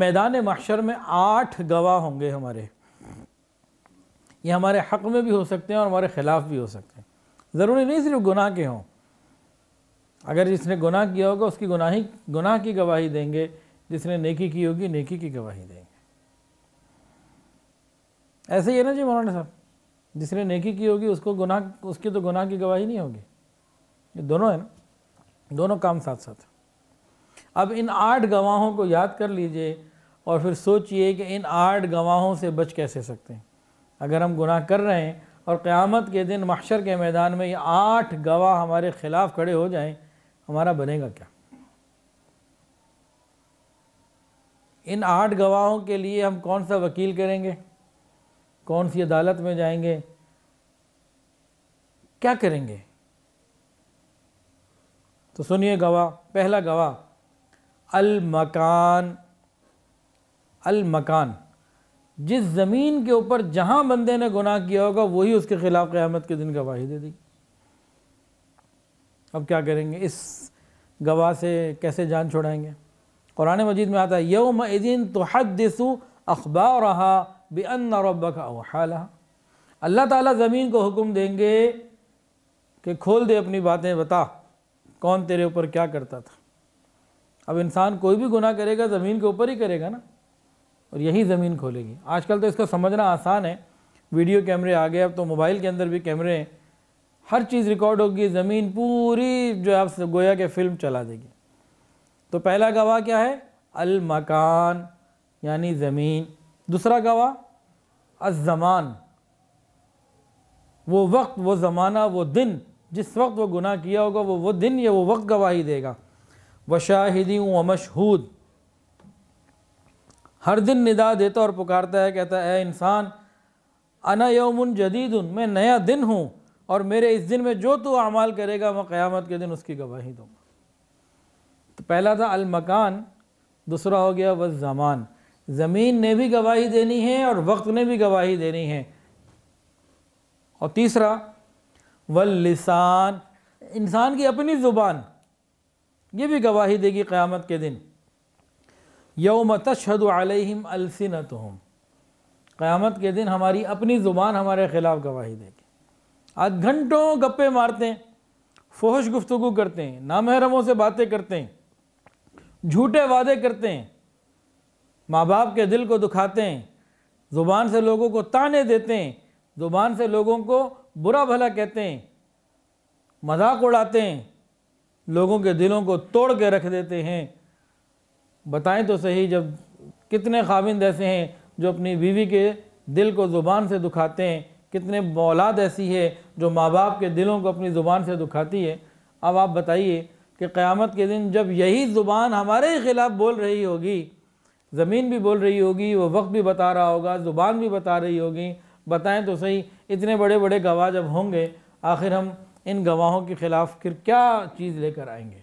میدان محشر میں آٹھ گواہ ہوں گے ہمارے۔ یہ ہمارے حق میں بھی ہو سکتے ہیں اور ہمارے خلاف بھی ہو سکتے ہیں۔ ضروری نہیں صرف گناہ کے ہوں۔ اگر جس نے گناہ کیا ہوگا، اس کی گناہی، گناہ کی گواہی دیں گے۔ جس نے نیکی کی ہوگی، نیکی کی گواہی دیں گے۔ ایسے ہی ہے نا جی مولانا صاحب؟ جس نے نیکی کی ہوگی، اس کو گناہ، اس کی تو گناہ کی گواہی نہیں ہوگی۔ یہ دونوں ہیں نا۔ دونوں کام ساتھ ساتھ۔ اب ان آٹھ گواہوں کو یاد کر لیجیے اور پھر سوچئے کہ ان آٹھ گواہوں سے بچ کیسے سکتے ہیں۔ اگر ہم گناہ کر رہے ہیں اور قیامت کے دن محشر کے میدان میں یہ آٹھ گواہ ہمارے خلاف کھڑے ہو جائیں، ہمارا بنے گا کیا؟ ان آٹھ گواہوں کے لیے ہم کون سا وکیل کریں گے؟ کون سی عدالت میں جائیں گے؟ کیا کریں گے؟ تو سنیے گواہ، پہلا گواہ المکان المکان۔ جس زمین کے اوپر جہاں بندے نے گناہ کیا ہوگا، وہی اس کے خلاف قیامت کے دن گواہی دے دی اب کیا کریں گے؟ اس گواہ سے کیسے جان چھوڑائیں گے؟ قرآن مجید میں آتا ہے یوم اذن تحدث اخبارها بان ربك اوحى اللہ تعالیٰ زمین کو حکم دیں گے کہ کھول دے اپنی باتیں، بتا کون تیرے اوپر کیا کرتا تھا۔ اب انسان کوئی بھی گناہ کرے گا، زمین کے اوپر ہی کرے گا نا۔ اور یہی زمین کھولے گی۔ آج کل تو اس کا سمجھنا آسان ہے۔ ویڈیو کیمرے آ گئے اب تو موبائل کے اندر بھی کیمرے ہیں۔ ہر چیز ریکارڈ ہوگی، زمین پوری جو آپ سے گویا کہ فلم چلا دے گی۔ تو پہلا گواہ کیا ہے؟ المکان یعنی زمین۔ دوسرا گواہ، الزمان۔ وہ وقت، وہ زمانہ، وہ دن۔ جس وقت وہ گناہ کیا ہوگا، وہ وہ دن یا وہ وقت گواہی دے گا۔ وشاہدی و مشہود۔ ہر دن ندا دیتا اور پکارتا ہے، کہتا ہے، اے انسان، انا یوم جدید میں نیا دن ہوں اور میرے اس دن میں جو تو اعمال کرے گا، میں قیامت کے دن اس کی گواہی دوں گا۔ تو پہلا تھا المکان، دوسرا ہو گیا وہ زمان زمین نے بھی گواہی دینی ہے اور وقت نے بھی گواہی دینی ہے۔ اور تیسرا، واللسان۔ انسان کی اپنی زبان۔ یہ بھی گواہی دے گی قیامت کے دن۔ یوم تشہد علیہم السنتہم۔ قیامت کے دن ہماری اپنی زبان ہمارے خلاف گواہی دے گی۔ آج گھنٹوں گپے مارتے ہیں فوش گفتگو کرتے ہیں، نامحرموں سے باتیں کرتے ہیں، جھوٹے وعدے کرتے ہیں، ماں باپ کے دل کو دکھاتے ہیں، زبان سے لوگوں کو تانے دیتے ہیں، زبان سے لوگوں کو برا بھلا کہتے ہیں، مذاق اڑاتے ہیں لوگوں کے دلوں کو توڑ کے رکھ دیتے ہیں۔ بتائیں تو صحیح جب کتنے خاوند ایسے ہیں جو اپنی بیوی کے دل کو زبان سے دکھاتے ہیں، کتنے اولاد ایسی ہے جو ماں باپ کے دلوں کو اپنی زبان سے دکھاتی ہے اب آپ بتائیے کہ قیامت کے دن جب یہی زبان ہمارے خلاف بول رہی ہوگی، زمین بھی بول رہی ہوگی، وہ وقت بھی بتا رہا ہوگا، زبان بھی بتا رہی ہوگی، بتائیں تو صحیح اتنے بڑے بڑے گواہ جب ہوں گے، آخر ہم ان گواہوں کے خلاف پھر کیا چیز لے کر آئیں گے؟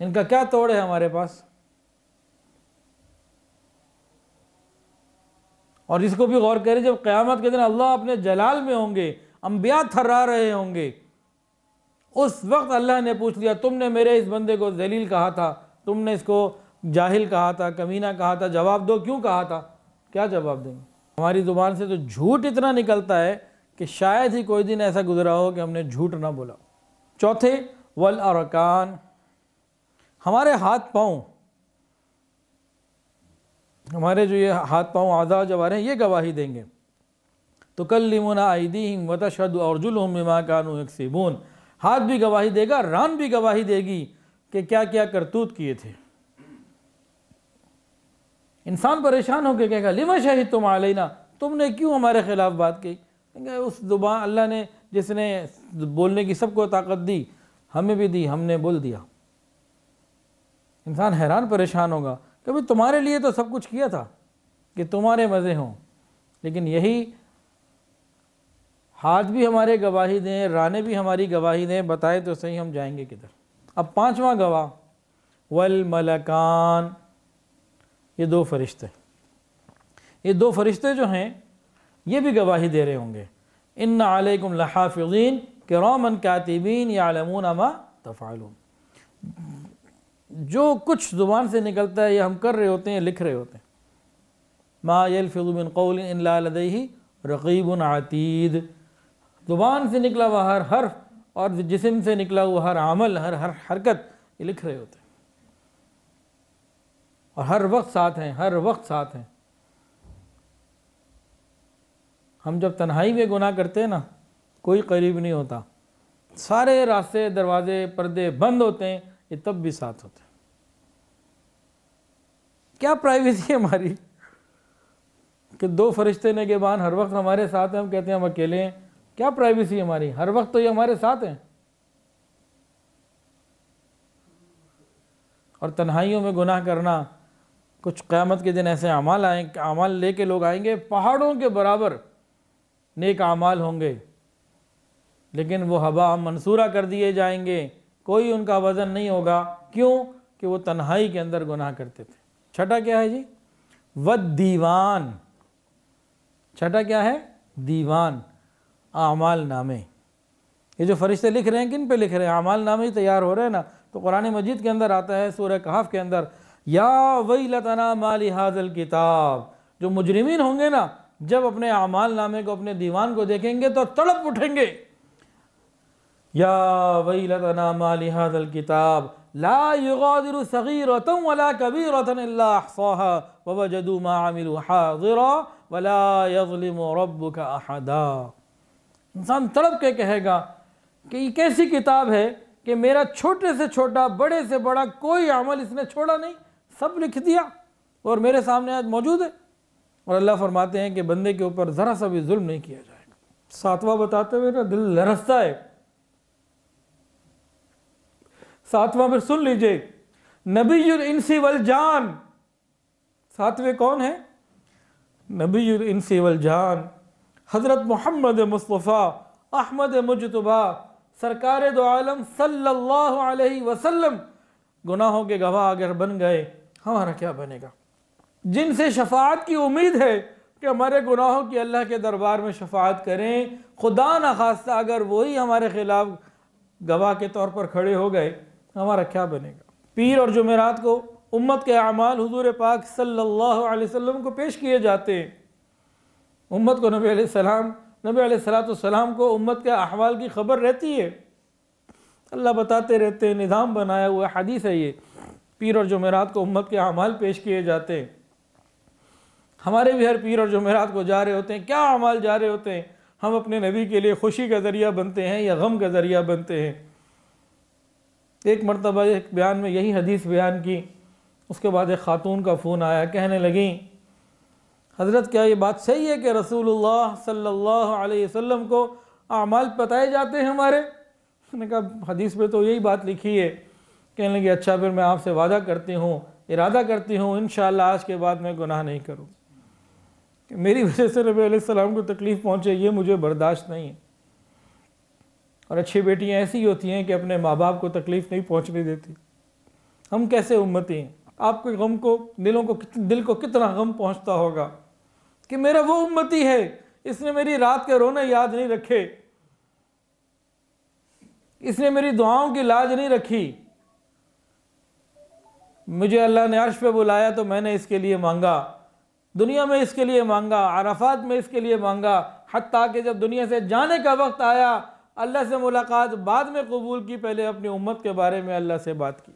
ان کا کیا توڑ ہے ہمارے پاس؟ اور اس کو بھی غور کریں، جب قیامت کے دن اللہ اپنے جلال میں ہوں گے، انبیاء تھرا رہے ہوں گے، اس وقت اللہ نے پوچھ لیا، تم نے میرے اس بندے کو ذلیل کہا تھا، تم نے اس کو جاہل کہا تھا، کمینہ کہا تھا، جواب دو، کیوں کہا تھا؟ کیا جواب دیں گے؟ ہماری زبان سے تو جھوٹ اتنا نکلتا ہے کہ شاید ہی کوئی دن ایسا گزرا ہو کہ ہم نے جھوٹ نہ بولا۔ چوتھے، والارکان، ہمارے ہاتھ پاؤں۔ ہمارے جو یہ ہاتھ پاؤں اعضاء جب آ رہے ہیں، یہ گواہی دیں گے۔ تو کل لمنا لیمنا ایدیہم وتشہد ارجلہم بما کانوا یکسبون۔ ہاتھ بھی گواہی دے گا، ران بھی گواہی دے گی کہ کیا کیا کرتوت کیے تھے۔ انسان پریشان ہو کے کہے گا لما شہید تم علینا؟ تم نے کیوں ہمارے خلاف بات کی؟ اس زبان اللہ نے جس نے بولنے کی سب کو طاقت دی، ہمیں بھی دی، ہم نے بول دیا۔ انسان حیران پریشان ہوگا کہ تمہارے لیے تو سب کچھ کیا تھا کہ تمہارے مزے ہوں۔ لیکن یہی ہاتھ بھی ہمارے گواہی دیں، رانے بھی ہماری گواہی دیں، بتائے تو صحیح ہم جائیں گے کدھر۔ اب پانچواں گواہ، والملکان۔ یہ دو فرشتے۔ یہ دو فرشتے جو ہیں یہ بھی گواہی دے رہے ہوں گے۔ ان علیکم لحافظین کرامن کاتبین یعلمون ما تفعلون۔ جو کچھ زبان سے نکلتا ہے، یہ ہم کر رہے ہوتے ہیں، لکھ رہے ہوتے ہیں۔ ما يلفظ من قول الا لديه رقیب عتید زبان سے نکلا ہوا ہر حرف اور جسم سے نکلا ہوا ہر عمل، ہر ہر حرکت، یہ لکھ رہے ہوتے ہیں۔ اور ہر وقت ساتھ ہیں، ہر وقت ساتھ ہیں۔ ہم جب تنہائی میں گناہ کرتے ہیں نا، کوئی قریب نہیں ہوتا۔ سارے راستے، دروازے، پردے بند ہوتے ہیں، یہ تب بھی ساتھ ہوتے ہیں۔ کیا پرائیویسی ہے ہماری؟ کہ دو فرشتے نے کے بعد ہر وقت ہمارے ساتھ ہیں، ہم کہتے ہیں ہم اکیلے ہیں۔ کیا پرائیویسی ہماری؟ ہر وقت تو یہ ہمارے ساتھ ہیں۔ اور تنہائیوں میں گناہ کرنا، کچھ قیامت کے دن ایسے اعمال آئیں، اعمال لے کے لوگ آئیں گے پہاڑوں کے برابر۔ نیک اعمال ہوں گے۔ لیکن وہ ہوا منصورہ کر دیے جائیں گے۔ کوئی ان کا وزن نہیں ہوگا۔ کیوں؟ کہ وہ تنہائی کے اندر گناہ کرتے تھے۔ چھٹا کیا ہے جی؟ ود دیوان چھٹا کیا ہے؟ دیوان۔ اعمال نامے۔ یہ جو فرشتے لکھ رہے ہیں، کن پہ لکھ رہے ہیں؟ اعمال نامے ہی تیار ہو رہے ہیں نا؟ تو قرآن مجید کے اندر آتا ہے، سورہ کہاف کے اندر، یا ویلتنا مالی حاضل کتاب۔ جو مجرمین ہوں گے نا جب اپنے اعمال نامے کو اپنے دیوان کو دیکھیں گے تو تڑپ اٹھیں گے۔ یا ویلتنا مالی حاضل کتاب لا يغادر صغيرة ولا كبيرة إلا أحصاها ووجدوا ما عملوا حاضرا ولا يظلم ربك أحدا انسان تڑپ کے کہے گا کہ یہ کیسی کتاب ہے کہ میرا چھوٹے سے چھوٹا، بڑے سے بڑا کوئی عمل اس نے چھوڑا نہیں، سب لکھ دیا اور میرے سامنے آج موجود ہے۔ اور اللہ فرماتے ہیں کہ بندے کے اوپر ذرا سا بھی ظلم نہیں کیا جائے گا۔ ساتواں بتاتے ہوئے نا، دل لرستا ہے۔ ساتواں پھر سن لیجیے۔ نبی الانسی والجان۔ ساتویں کون ہیں؟ نبی الانسی والجان۔ حضرت محمد مصطفیٰ، احمد مجتبہ سرکار دو عالم صلی اللہ علیہ وسلم۔ گناہوں کے گواہ اگر بن گئے، ہمارا کیا بنے گا؟ جن سے شفاعت کی امید ہے کہ ہمارے گناہوں کی اللہ کے دربار میں شفاعت کریں، خدا نخواستہ اگر وہی ہمارے خلاف گواہ کے طور پر کھڑے ہو گئے، ہمارا کیا بنے گا؟ پیر اور جمعرات کو، امت کے اعمال حضور پاک صلی اللہ علیہ وسلم کو پیش کیے جاتے ہیں۔ امت کو نبی علیہ السلام، نبی علیہ السلام کو امت کے احوال کی خبر رہتی ہے۔ اللہ بتاتے رہتے ہیں، نظام بنایا ہوا حدیث ہے یہ۔ پیر اور جمعرات کو امت کے اعمال پیش کیے جاتے ہیں۔ ہمارے بھی ہر پیر اور جمعرات کو جا رہے ہوتے ہیں، کیا اعمال جا رہے ہوتے ہیں؟ ہم اپنے نبی کے لیے خوشی کا ذریعہ بنتے ہیں یا غم کا ذریعہ بنتے ہیں؟ ایک مرتبہ ایک بیان میں یہی حدیث بیان کی، اس کے بعد ایک خاتون کا فون آیا، کہنے لگیں، حضرت کیا یہ بات صحیح ہے کہ رسول اللہ صلی اللہ علیہ وسلم کو اعمال بتائے جاتے ہیں ہمارے؟ نے کہا، حدیث پہ تو یہی بات لکھی ہے۔ کہنے لگے اچھا پھر میں آپ سے وعدہ کرتی ہوں، ارادہ کرتی ہوں، انشاءاللہ آج کے بعد میں گناہ نہیں کروں۔ کہ میری وجہ سے نبی علیہ السلام کو تکلیف پہنچے، یہ مجھے برداشت نہیں ہے۔ اور اچھی بیٹیاں ایسی ہوتی ہیں کہ اپنے ماں باپ کو تکلیف نہیں پہنچنے دیتی۔ ہم کیسے امتی ہیں؟ آپ کے غم کو، دلوں کو دل کو کتنا غم پہنچتا ہوگا کہ میرا وہ امتی ہے، اس نے میری رات کے رونے یاد نہیں رکھے۔ اس نے میری دعاؤں کی لاج نہیں رکھی۔ مجھے اللہ نے عرش پہ بلایا تو میں نے اس کے لیے مانگا۔ دنیا میں اس کے لیے مانگا، عرفات میں اس کے لیے مانگا، حتیٰ کہ جب دنیا سے جانے کا وقت آیا، اللہ سے ملاقات بعد میں قبول کی، پہلے اپنی امت کے بارے میں اللہ سے بات کی۔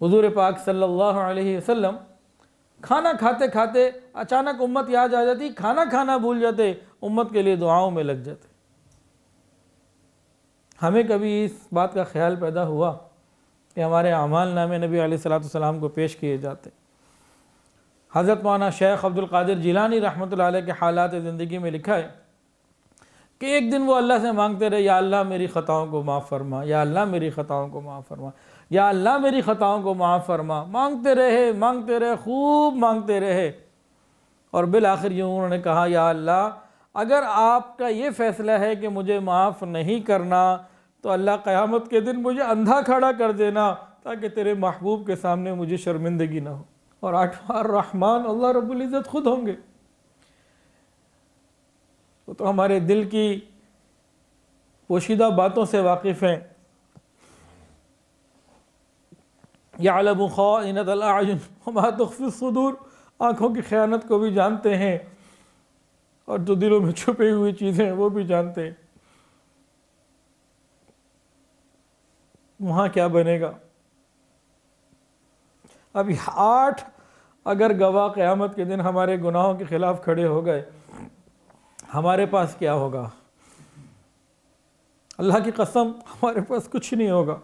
حضور پاک صلی اللہ علیہ وسلم کھانا کھاتے کھاتے اچانک امت یاد آ جاتی، کھانا کھانا بھول جاتے، امت کے لیے دعاؤں میں لگ جاتے۔ ہمیں کبھی اس بات کا خیال پیدا ہوا کہ ہمارے اعمال نامے نبی علیہ السلام کو پیش کیے جاتے۔ حضرت مولانا شیخ عبد القادر جیلانی رحمۃ اللہ علیہ کے حالات زندگی میں لکھا ہے کہ ایک دن وہ اللہ سے مانگتے رہے، یا اللہ میری خطاؤں کو معاف فرما، یا اللہ میری خطاؤں کو معاف فرما، یا اللہ میری خطاؤں کو معاف فرما۔ مانگتے رہے مانگتے رہے، خوب مانگتے رہے۔ اور بالآخر یوں انہوں نے کہا، یا اللہ، اگر آپ کا یہ فیصلہ ہے کہ مجھے معاف نہیں کرنا، تو اللہ قیامت کے دن مجھے اندھا کھڑا کر دینا تاکہ تیرے محبوب کے سامنے مجھے شرمندگی نہ ہو۔ اور آٹھواں الرحمن اللہ رب العزت خود ہوں گے۔ وہ تو ہمارے دل کی پوشیدہ باتوں سے واقف ہیں۔ یعلم خائنت الاعین وما تخفی الصدور۔ آنکھوں کی خیانت کو بھی جانتے ہیں۔ اور جو دلوں میں چھپی ہوئی چیزیں ہیں، وہ بھی جانتے ہیں۔ وہاں کیا بنے گا؟ اب آٹھ اگر گواہ قیامت کے دن ہمارے گناہوں کے خلاف کھڑے ہو گئے، ہمارے پاس کیا ہوگا؟ اللہ کی قسم ہمارے پاس کچھ نہیں ہوگا۔